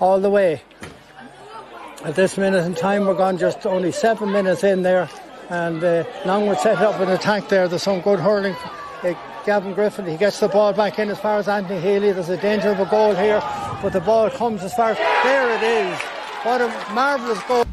all the way. At this minute in time, we're gone just only seven minutes in there, and uh, Longwood set up an attack there. There's some good hurling. Uh, Gavin Griffin, he gets the ball back in as far as Anthony Healy. There's a danger of a goal here, but the ball comes as far as there it is. What a marvellous goal.